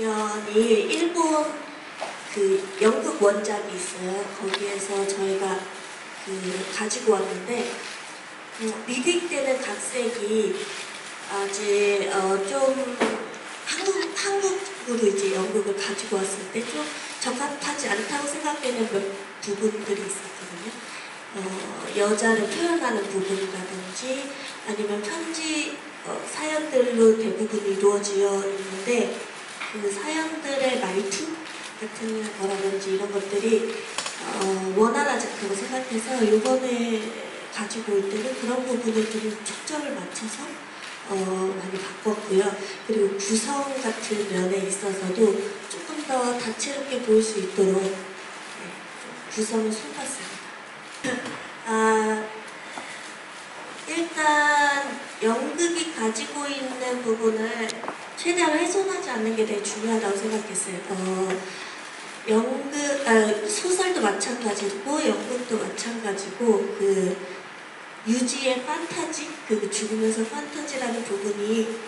연이 일본 그 연극 원작이 있어요. 거기에서 저희가 그 가지고 왔는데 음, 리딩 때는 각색이 아직 어, 좀 한국 한국으로 이제 연극을 가지고 왔을 때 좀 적합하지 않다고 생각되는 몇 부분들이 있었거든요. 어, 여자를 표현하는 부분이라든지 아니면 편지 어, 사연들로 대부분 이루어지어 있는데 그 사연들의 말투 같은 거라든지 이런 것들이 어, 원활하지 않다고 생각해서 이번에 가지고 올 때는 그런 부분을 좀 초점을 맞춰서 어, 많이 바꿨고요. 그리고 구성 같은 면에 있어서도 조금 더 다채롭게 보일 수 있도록 네, 좀 구성을 손봤습니다. 아, 일단 연극이 가지고 있는 부분을 최대한 훼손하지 않는 게 되게 중요하다고 생각했어요. 어, 연극, 아, 소설도 마찬가지고 연극도 마찬가지고 그 유지의 판타지, 그 죽으면서 판타지라는 부분이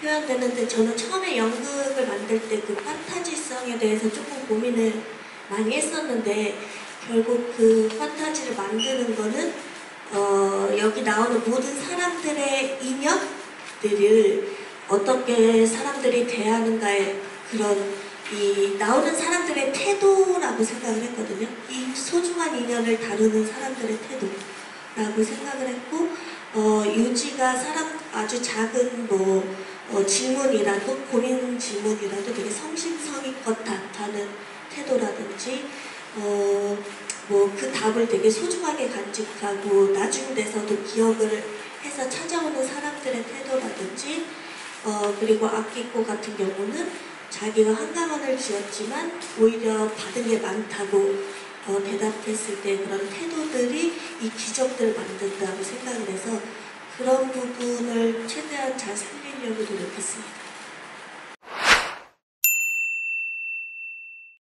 표현되는데 저는 처음에 연극을 만들 때 그 판타지성에 대해서 조금 고민을 많이 했었는데 결국 그 판타지를 만드는 거는 어, 여기 나오는 모든 사람들의 인연들을 어떻게 사람들이 대하는가의 그런 이 나오는 사람들의 태도라고 생각을 했거든요. 이 소중한 인연을 다루는 사람들의 태도라고 생각을 했고 어, 유지가 사람 아주 작은 뭐 어, 질문이라도 고민 질문이라도 되게 성심성의껏 답하는 태도라든지 어, 뭐 그 답을 되게 소중하게 간직하고 나중 돼서도 기억을 해서 찾아오는 사람들의 태도라든지 어, 그리고 아끼고 같은 경우는 자기가 한강원을 지었지만 오히려 받은 게 많다고 어, 대답했을 때 그런 태도들이 이 기적들을 만든다고 생각을 해서 그런 부분을 최대한 잘 살리려고 노력했습니다.